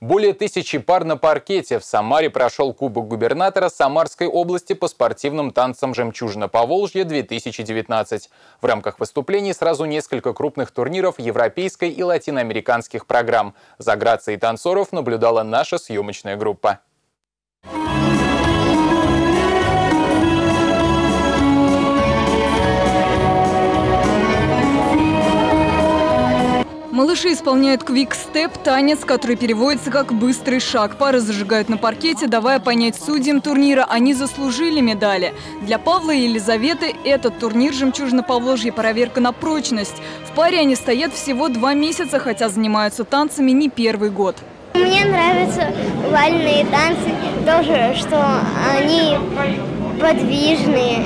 Более тысячи пар на паркете. В Самаре прошел Кубок губернатора Самарской области по спортивным танцам «Жемчужина Поволжье-2019». В рамках выступлений сразу несколько крупных турниров европейской и латиноамериканских программ. За грацией танцоров наблюдала наша съемочная группа. Малыши исполняют квик-степ, танец, который переводится как «быстрый шаг». Пары зажигают на паркете, давая понять судьям турнира, они заслужили медали. Для Павла и Елизаветы этот турнир «Жемчужина Поволжье» – проверка на прочность. В паре они стоят всего два месяца, хотя занимаются танцами не первый год. Мне нравятся вальные танцы, тоже, что они подвижные.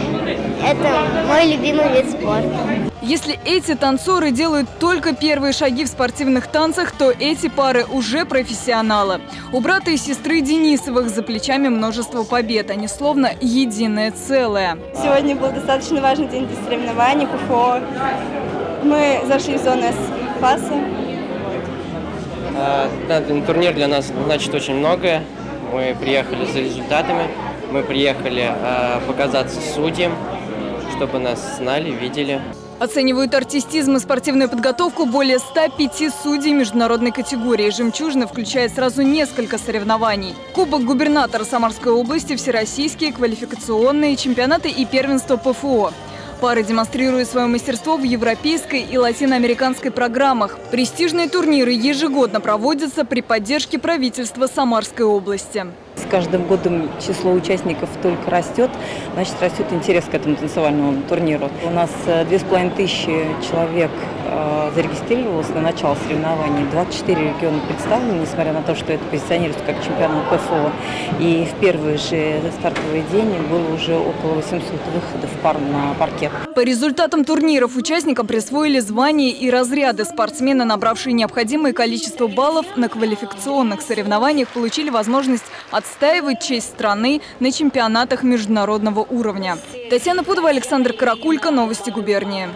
Это мой любимый вид спорта. Если эти танцоры делают только первые шаги в спортивных танцах, то эти пары уже профессионалы. У брата и сестры Денисовых за плечами множество побед. Они словно единое целое. Сегодня был достаточно важный день для соревнований КФО. Мы зашли в зону С-класса. Этот турнир для нас значит очень многое. Мы приехали за результатами, мы приехали а, показаться судьям, чтобы нас знали, видели. Оценивают артистизм и спортивную подготовку более 105 судей международной категории. «Жемчужина» включает сразу несколько соревнований. Кубок губернатора Самарской области, всероссийские, квалификационные, чемпионаты и первенство ПФО. Пары демонстрируют свое мастерство в европейской и латиноамериканской программах. Престижные турниры ежегодно проводятся при поддержке правительства Самарской области. С каждым годом число участников только растет, значит, растет интерес к этому танцевальному турниру. У нас э, две с половиной тысячи человек э, зарегистрировалось на начало соревнований. 24 региона представлены, несмотря на то, что это позиционируется как чемпионат ПФО. И в первый же стартовый день было уже около 800 выходов пар на паркет. По результатам турниров участникам присвоили звания и разряды. Спортсмены, набравшие необходимое количество баллов на квалификационных соревнованиях, получили возможность отстаивать честь страны на чемпионатах международного уровня. Татьяна Пудова, Александр Каракулько. Новости губернии.